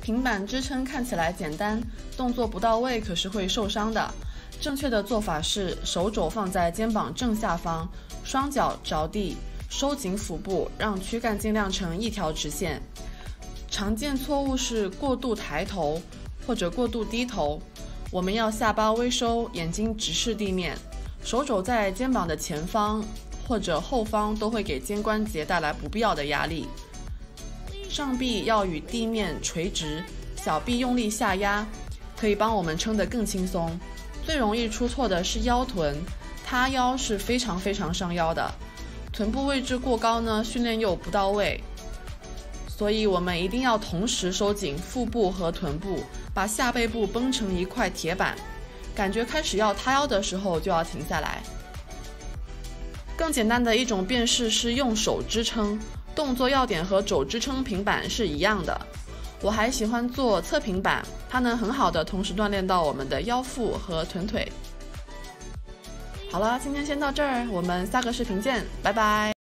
平板支撑看起来简单，动作不到位可是会受伤的。正确的做法是手肘放在肩膀正下方，双脚着地，收紧腹部，让躯干尽量成一条直线。常见错误是过度抬头或者过度低头。我们要下巴微收，眼睛直视地面，手肘在肩膀的前方或者后方都会给肩关节带来不必要的压力。上臂要与地面垂直，小臂用力下压，可以帮我们撑得更轻松。最容易出错的是腰臀，塌腰是非常非常伤腰的。臀部位置过高呢，训练又不到位。所以，我们一定要同时收紧腹部和臀部，把下背部绷成一块铁板。感觉开始要塌腰的时候，就要停下来。更简单的一种变式是用手支撑，动作要点和肘支撑平板是一样的。我还喜欢做侧平板，它能很好的同时锻炼到我们的腰腹和臀腿。好了，今天先到这儿，我们下个视频见，拜拜。